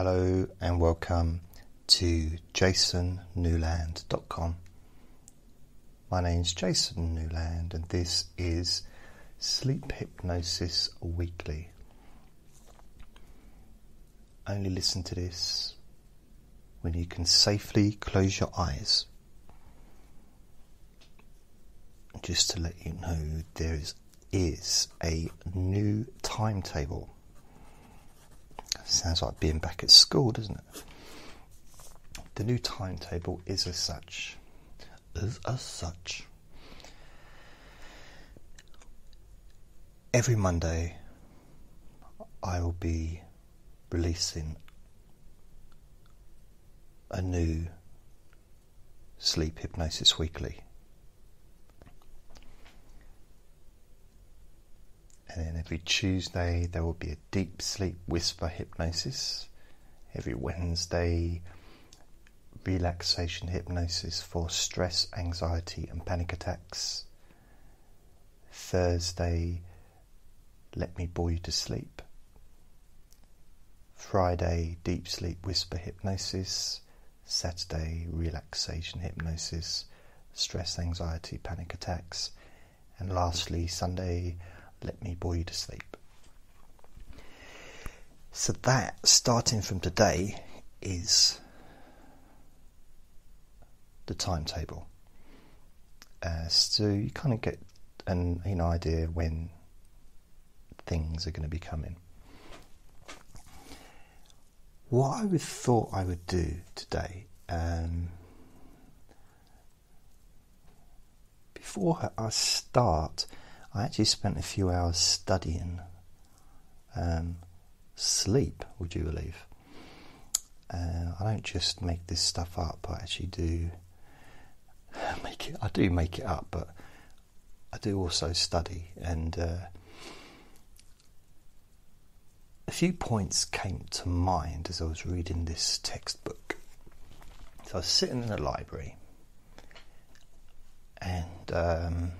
Hello and welcome to jasonnewland.com. My name's Jason Newland and this is Sleep Hypnosis Weekly. Only listen to this when you can safely close your eyes. Just to let you know, there is, is a new timetable Sounds like being back at school, doesn't it? The new timetable is as such. Is as such. Every Monday, I will be releasing a new Sleep Hypnosis Weekly. And then every Tuesday there will be a deep sleep whisper hypnosis. Every Wednesday, relaxation hypnosis for stress, anxiety, and panic attacks. Thursday, let me bore you to sleep. Friday, deep sleep whisper hypnosis. Saturday, relaxation hypnosis, stress, anxiety, panic attacks. And lastly, Sunday, let me bore you to sleep. So, that starting from today is the timetable. Uh, so, you kind of get an, an idea when things are going to be coming. What I would thought I would do today, um, before I start, I actually spent a few hours studying um, sleep, would you believe? Uh, I don't just make this stuff up, I actually do make it, I do make it up, but I do also study and uh, a few points came to mind as I was reading this textbook. So I was sitting in the library and um,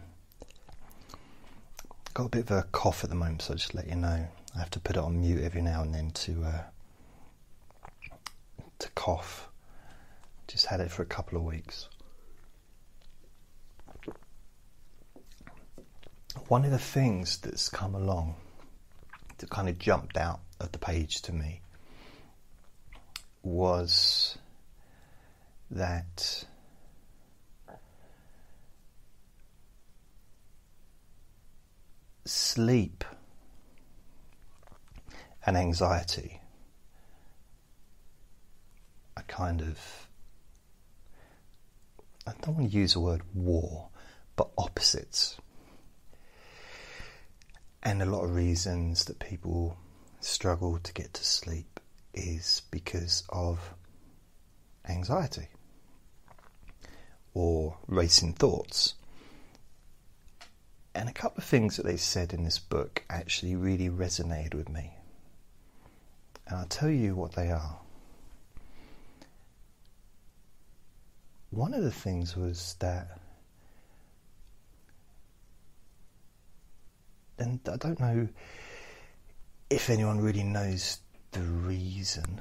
got a bit of a cough at the moment, so I'll just let you know. I have to put it on mute every now and then to uh, to cough. Just had it for a couple of weeks. One of the things that's come along that kind of jumped out of the page to me was that sleep and anxiety are kind of, I don't want to use the word war, but opposites. And a lot of reasons that people struggle to get to sleep is because of anxiety or racing thoughts and a couple of things that they said in this book actually really resonated with me. And I'll tell you what they are. One of the things was that, and I don't know if anyone really knows the reason,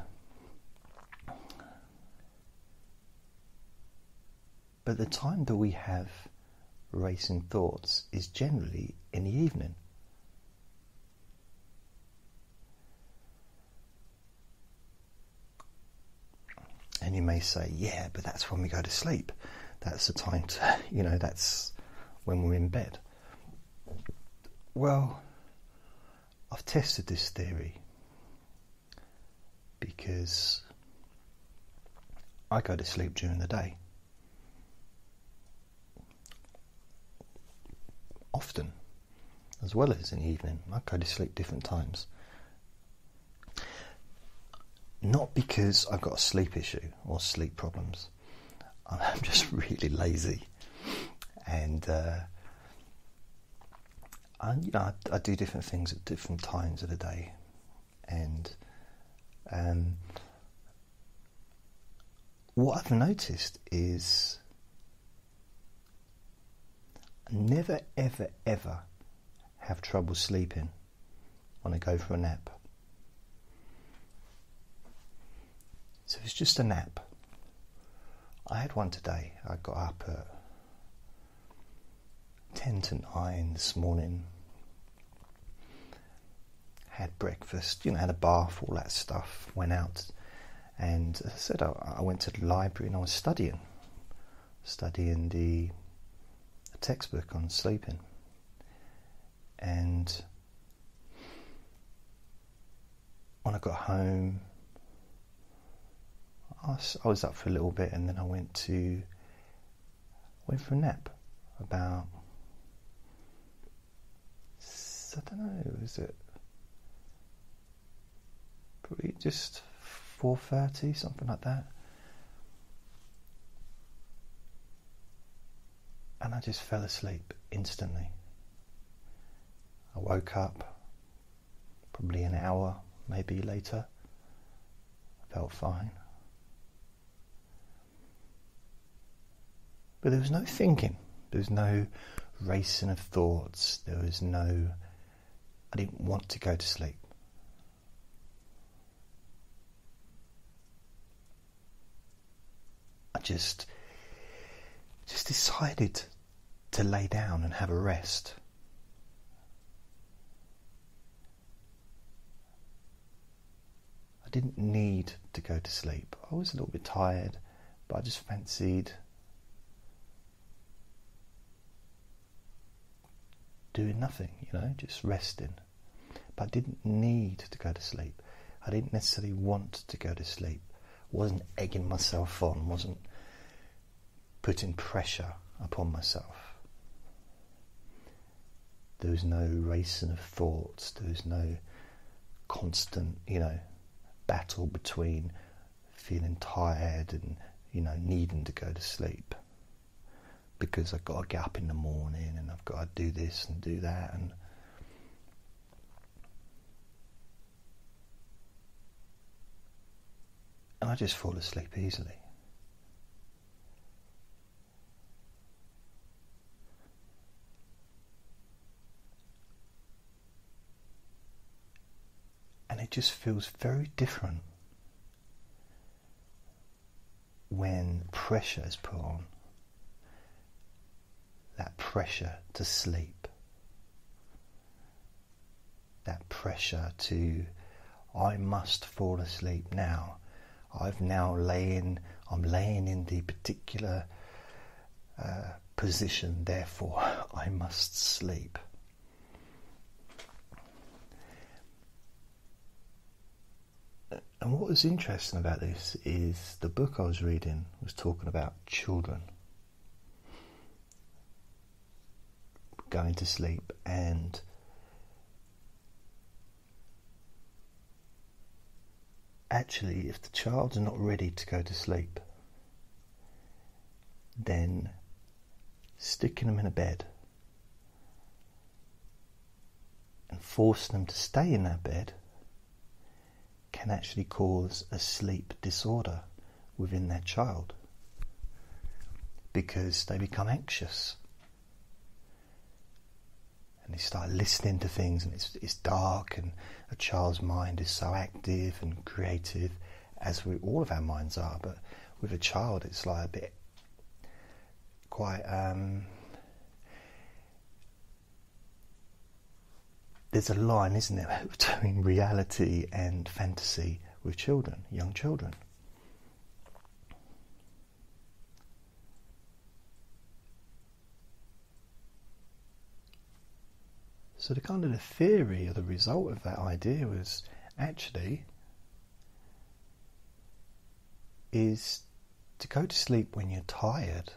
but the time that we have racing thoughts is generally in the evening. And you may say, yeah, but that's when we go to sleep. That's the time to, you know, that's when we're in bed. Well, I've tested this theory because I go to sleep during the day. Often, as well as in the evening. I go to sleep different times. Not because I've got a sleep issue or sleep problems. I'm just really lazy, and uh, I, you know, I, I, do different things at different times of the day, and um, what I've noticed is never, ever, ever have trouble sleeping when I go for a nap. So it's just a nap. I had one today. I got up at 10 to 9 this morning, had breakfast, you know, had a bath, all that stuff, went out, and I said, I, I went to the library and I was studying, studying the textbook on sleeping. And when I got home, I was, I was up for a little bit and then I went to went for a nap about I don't know, is it probably just four thirty, something like that. And I just fell asleep instantly. I woke up probably an hour, maybe later. I felt fine. But there was no thinking. There was no racing of thoughts. There was no. I didn't want to go to sleep. I just just decided to lay down and have a rest. I didn't need to go to sleep. I was a little bit tired, but I just fancied doing nothing, you know, just resting. But I didn't need to go to sleep. I didn't necessarily want to go to sleep. wasn't egging myself on, wasn't putting pressure upon myself. There was no racing of thoughts, there was no constant, you know, battle between feeling tired and, you know, needing to go to sleep because I've got to get up in the morning and I've got to do this and do that and and I just fall asleep easily. It just feels very different when pressure is put on that pressure to sleep, that pressure to, I must fall asleep now. I've now lain, I'm laying in the particular uh, position, therefore I must sleep. And what was interesting about this is the book I was reading was talking about children. going to sleep and actually if the child's not ready to go to sleep then sticking them in a bed and forcing them to stay in that bed can actually cause a sleep disorder within their child because they become anxious and they start listening to things, and it's, it's dark, and a child's mind is so active and creative, as we all of our minds are. But with a child, it's like a bit quite. Um, there's a line, isn't there, between reality and fantasy with children, young children. So the kind of the theory or the result of that idea was actually is to go to sleep when you're tired.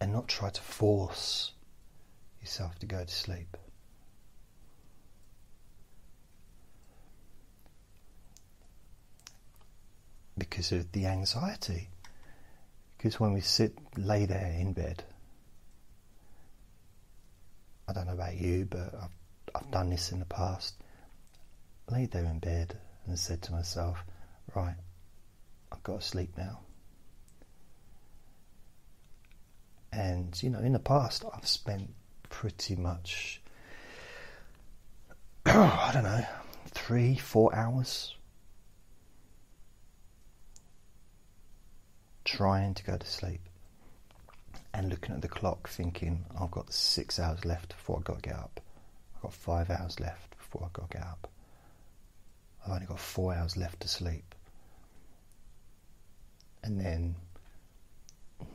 And not try to force yourself to go to sleep. Because of the anxiety because when we sit, lay there in bed, I don't know about you, but I've, I've done this in the past. Lay there in bed and said to myself, right, I've got to sleep now. And, you know, in the past, I've spent pretty much I don't know, three, four hours trying to go to sleep and looking at the clock thinking I've got six hours left before I've got to get up. I've got five hours left before I've got to get up. I've only got four hours left to sleep. And then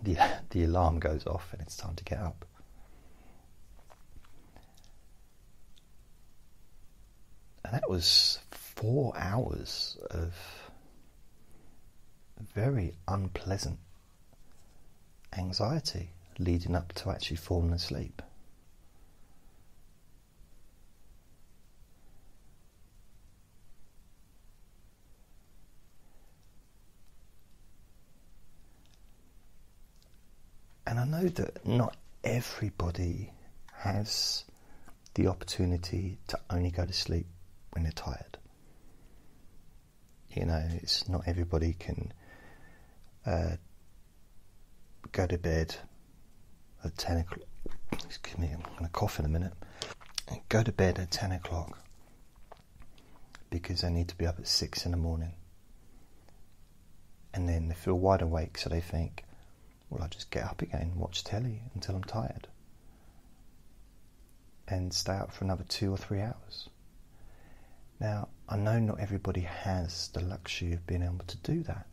the, the alarm goes off and it's time to get up. And that was four hours of very unpleasant anxiety leading up to actually falling asleep. And I know that not everybody has the opportunity to only go to sleep when they're tired. You know, it's not everybody can uh, go to bed at 10 o'clock. Excuse me, I'm going to cough in a minute. Go to bed at 10 o'clock because they need to be up at 6 in the morning. And then they feel wide awake, so they think, well, I'll just get up again watch telly until I'm tired. And stay up for another two or three hours. Now, I know not everybody has the luxury of being able to do that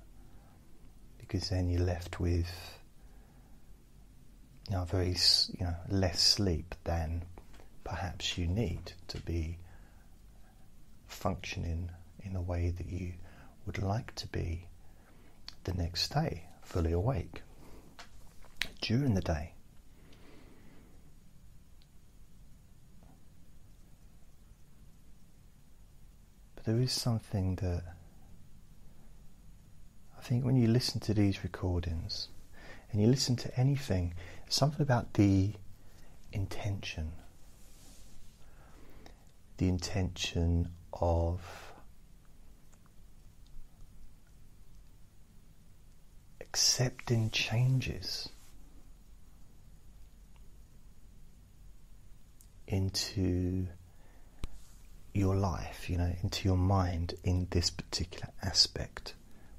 because then you're left with you know, very you know less sleep than perhaps you need to be functioning in a way that you would like to be the next day, fully awake during the day. But there is something that I think when you listen to these recordings and you listen to anything, something about the intention, the intention of accepting changes into your life, you know, into your mind in this particular aspect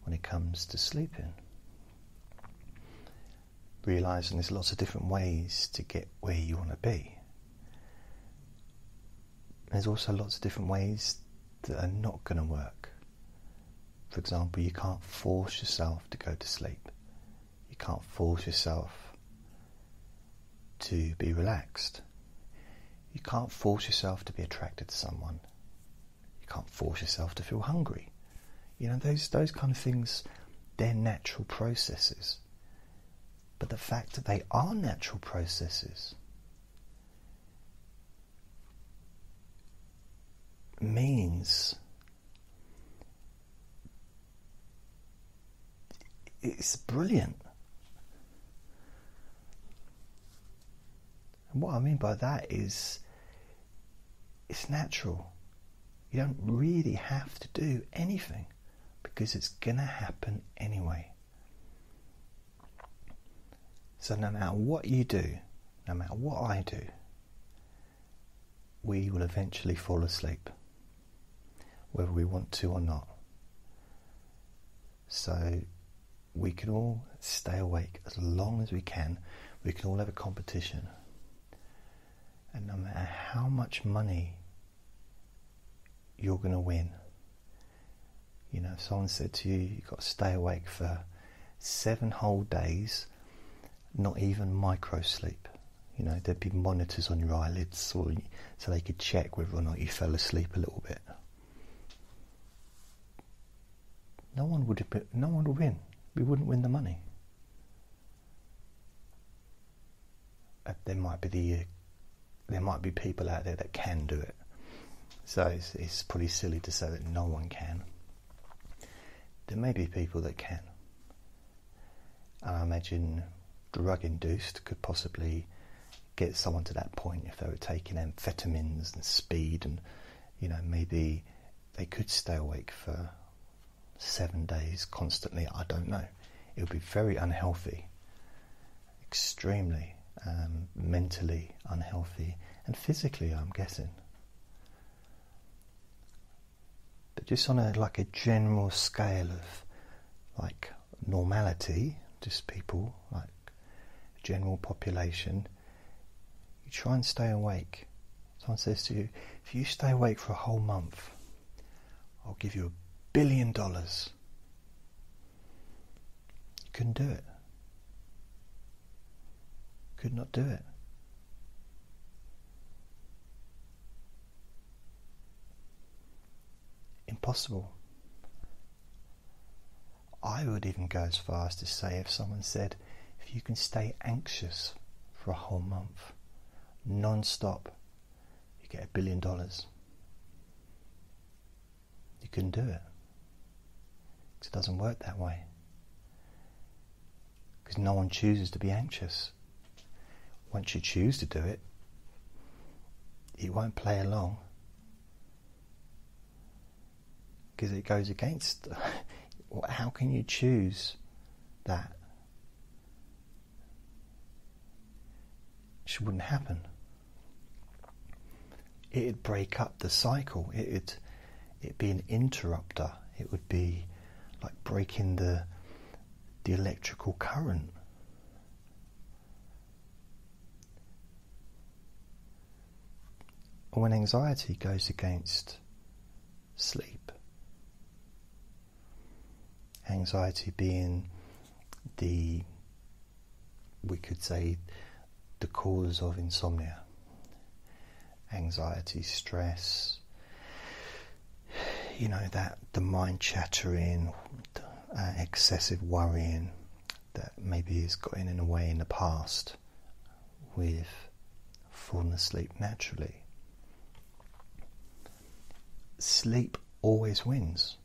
when it comes to sleeping. Realizing there's lots of different ways to get where you want to be. There's also lots of different ways that are not going to work. For example, you can't force yourself to go to sleep. You can't force yourself to be relaxed. You can't force yourself to be attracted to someone. You can't force yourself to feel hungry. You know, those, those kind of things, they're natural processes. But the fact that they are natural processes means it's brilliant. And what I mean by that is it's natural. You don't really have to do anything because it's going to happen anyway. So, no matter what you do, no matter what I do, we will eventually fall asleep, whether we want to or not. So, we can all stay awake as long as we can. We can all have a competition. And no matter how much money you're going to win, you know, if someone said to you, you've got to stay awake for seven whole days, not even micro sleep. You know, there'd be monitors on your eyelids so, so they could check whether or not you fell asleep a little bit. No one would no one would win. We wouldn't win the money. Uh, there might be the there might be people out there that can do it. So it's, it's pretty silly to say that no one can. There may be people that can. And I imagine drug induced could possibly get someone to that point if they were taking amphetamines and speed and you know maybe they could stay awake for seven days constantly I don't know it would be very unhealthy extremely um, mentally unhealthy and physically I'm guessing But just on a like a general scale of like normality, just people like general population, you try and stay awake. Someone says to you, if you stay awake for a whole month, I'll give you a billion dollars. You couldn't do it. Could not do it. Impossible. I would even go as far as to say if someone said, if you can stay anxious for a whole month, non stop, you get a billion dollars. You couldn't do it. Because it doesn't work that way. Because no one chooses to be anxious. Once you choose to do it, it won't play along. Because it goes against. How can you choose that? It wouldn't happen. It'd break up the cycle. It'd, it'd be an interrupter. It would be like breaking the the electrical current. When anxiety goes against sleep, anxiety being the, we could say, the cause of insomnia, anxiety, stress, you know, that the mind chattering, uh, excessive worrying that maybe has gotten in a way in the past with falling asleep naturally. Sleep always wins.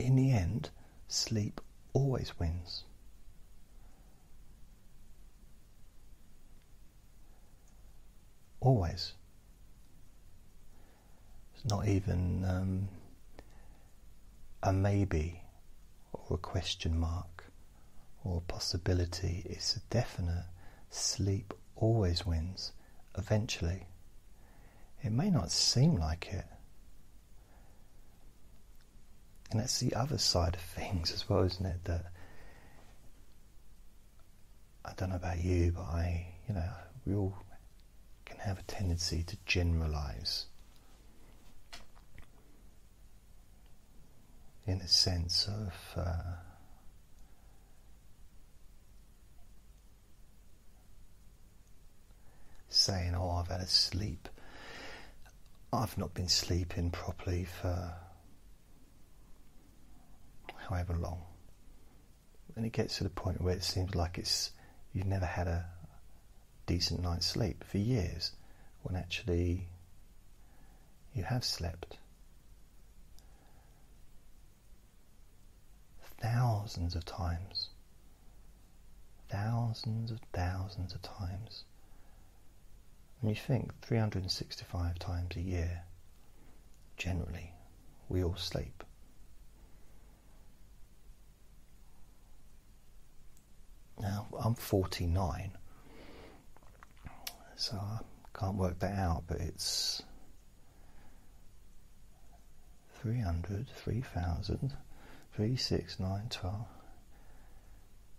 In the end, sleep always wins. Always. It's not even um, a maybe or a question mark or a possibility. It's a definite. Sleep always wins eventually. It may not seem like it. And that's the other side of things as well, isn't it? That I don't know about you, but I, you know, we all can have a tendency to generalize in a sense of uh, saying, Oh, I've had a sleep. I've not been sleeping properly for however long. And it gets to the point where it seems like it's you've never had a decent night's sleep for years when actually you have slept. Thousands of times. Thousands of thousands of times. And you think 365 times a year, generally, we all sleep. Now, I'm 49, so I can't work that out, but it's 300, 3,000, 3, 6, 9, 12.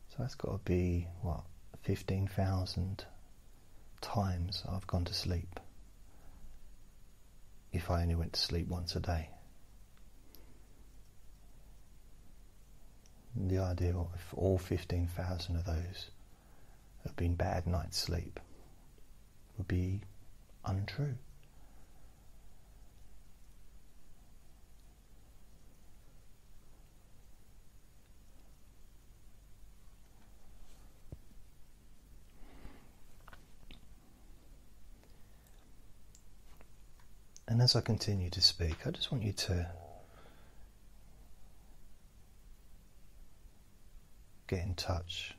So that's got to be, what, 15,000 times I've gone to sleep if I only went to sleep once a day. The idea of all 15,000 of those have been bad night's sleep would be untrue. And as I continue to speak, I just want you to get in touch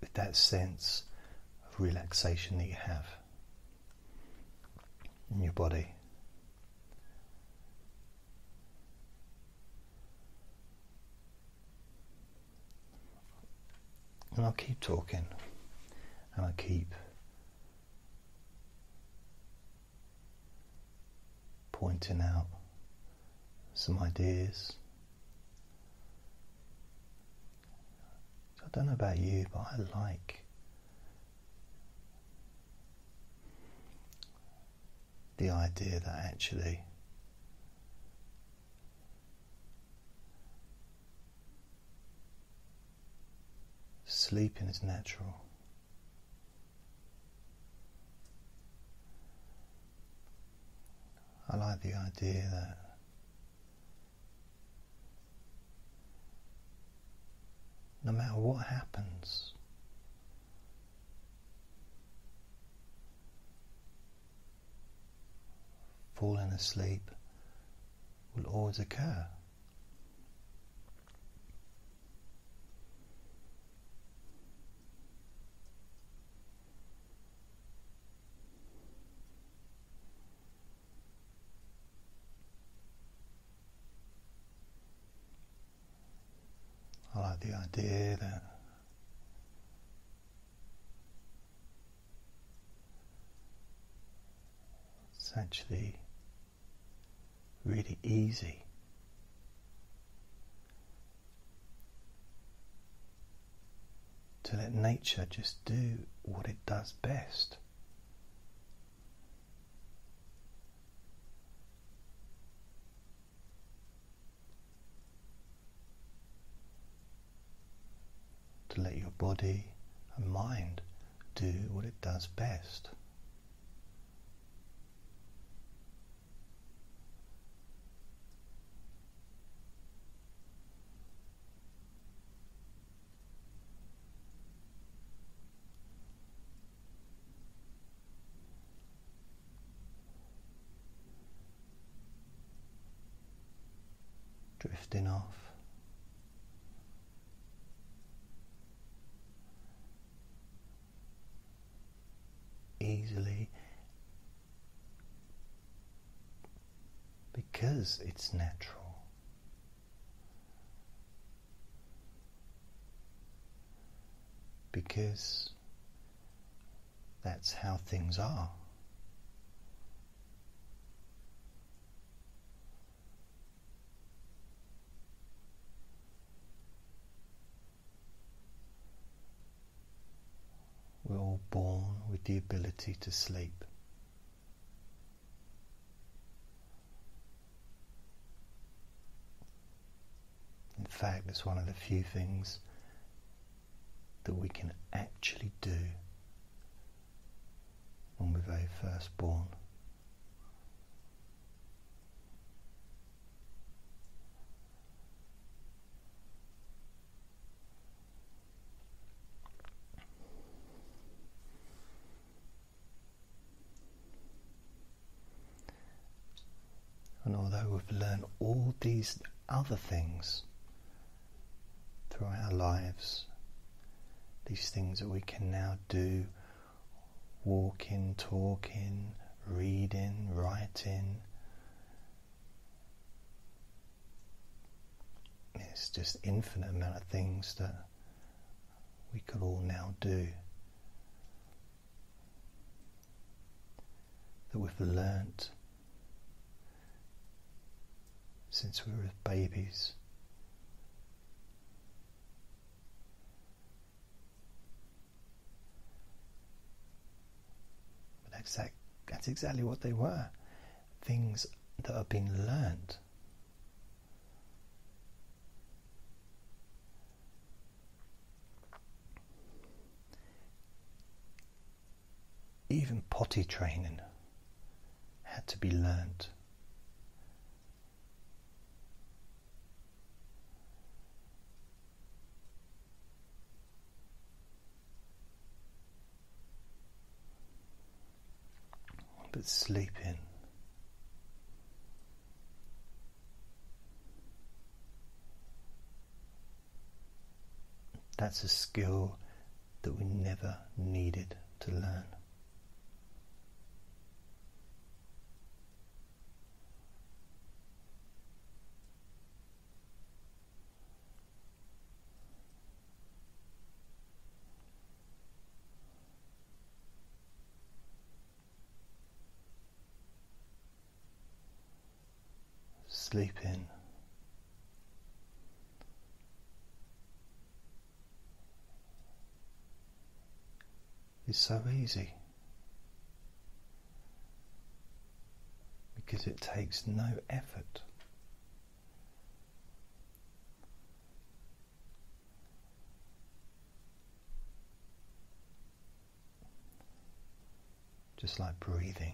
with that sense of relaxation that you have in your body. And I'll keep talking and I'll keep out some ideas. I don't know about you, but I like the idea that actually sleeping is natural. I like the idea that no matter what happens, falling asleep will always occur. I like the idea that it's actually really easy to let nature just do what it does best. To let your body and mind do what it does best. drifting off. Easily because it's natural. Because that's how things are. We're all born with the ability to sleep. In fact, it's one of the few things that we can actually do when we're very first born. And although we've learned all these other things throughout our lives, these things that we can now do walking, talking, reading, writing. It's just infinite amount of things that we could all now do. That we've learnt since we were babies. That's, that's exactly what they were things that have been learned. Even potty training had to be learnt. But sleeping. That's a skill that we never needed to learn. Sleeping. Is so easy because it takes no effort. Just like breathing.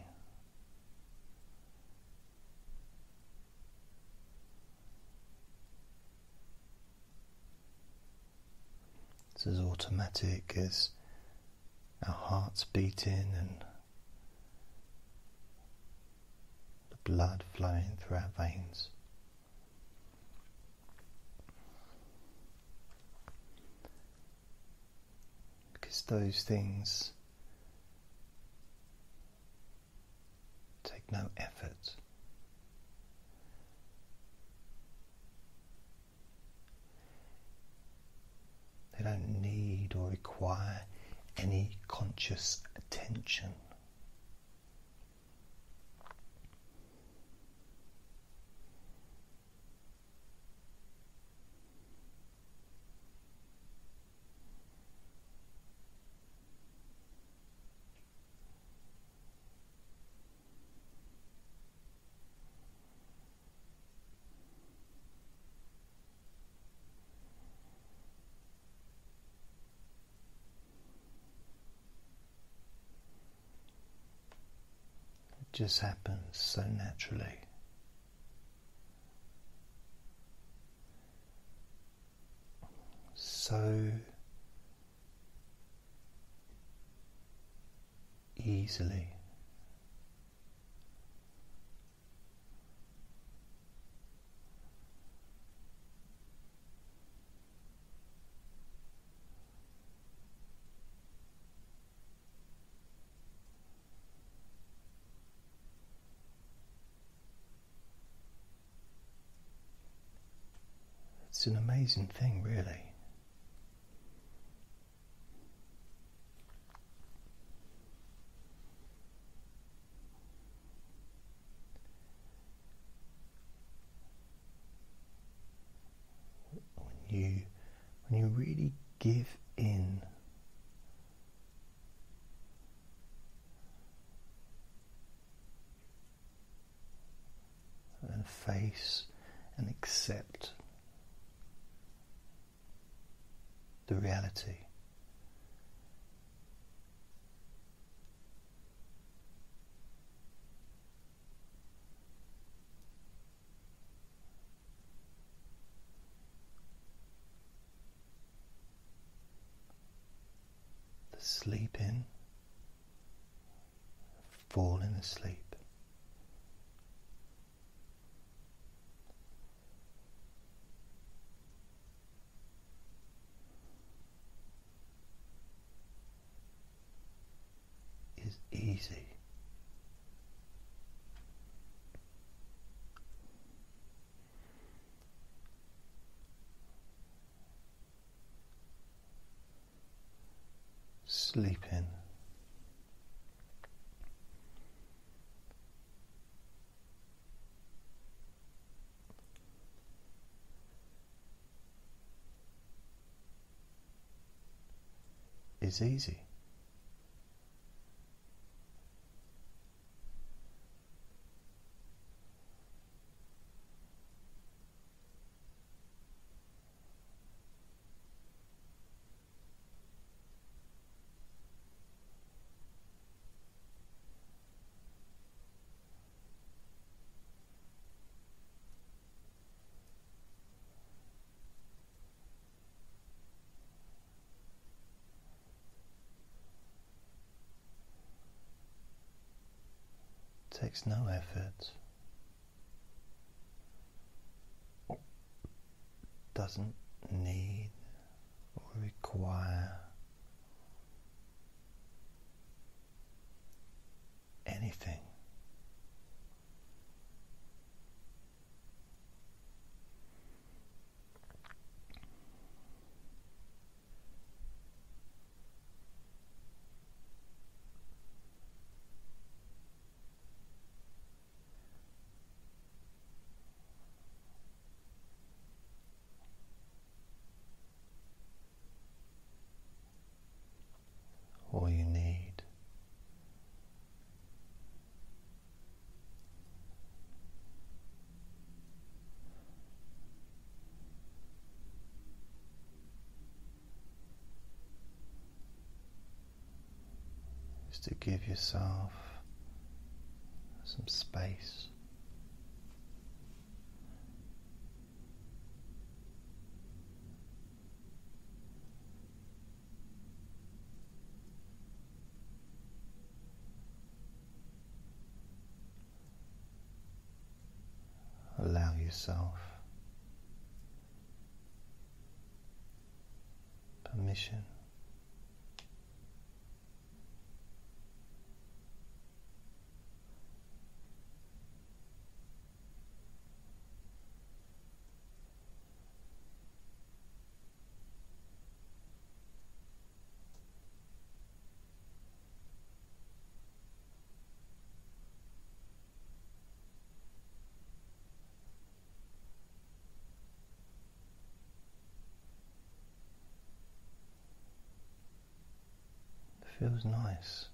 It's as automatic as our hearts beating and the blood flowing through our veins. Because those things take no effort. They don't need or require any conscious attention. It just happens so naturally. So easily. It's an amazing thing, really. When you, when you really give in and face and accept the reality. The sleeping, falling asleep. Is easy. Sleeping. Is easy. Takes no effort, doesn't need or require anything. Just to give yourself some space. Allow yourself permission feels nice.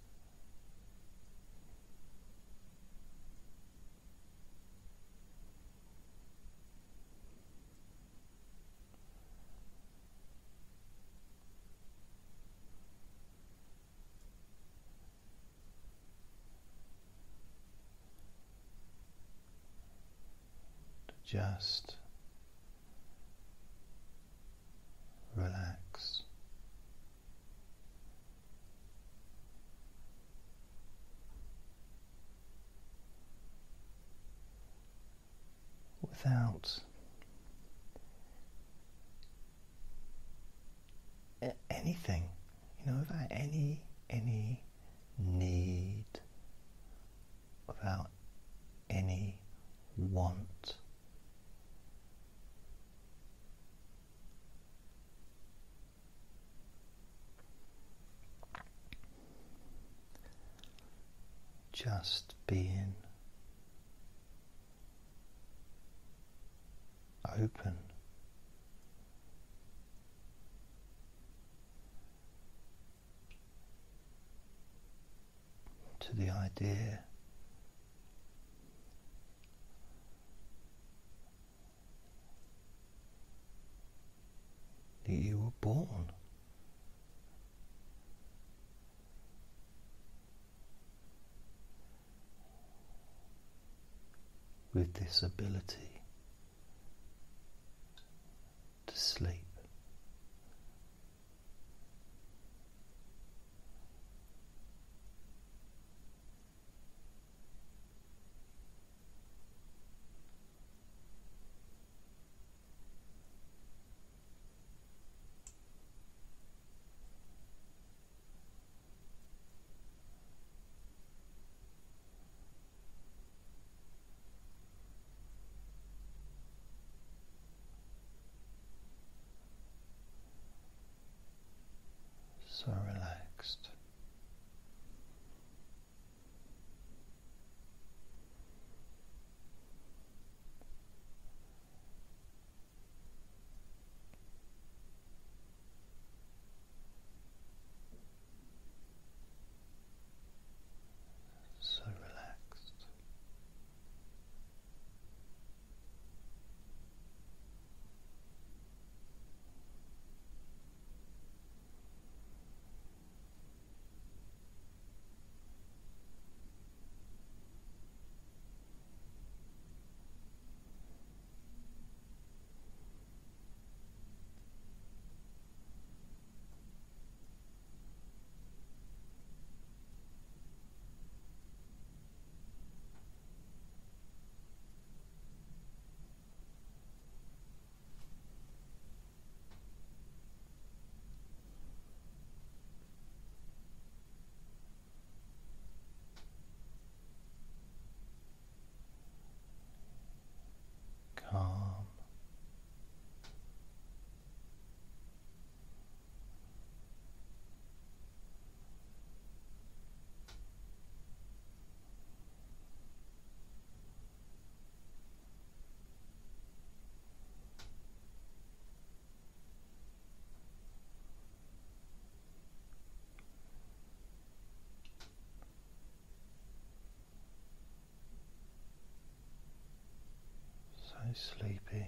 just relax. Without anything, you know, without any any need, without any want. Just being open. To the idea that you were born with this ability to sleep. Sleepy.